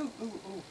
ooh, ooh, ooh.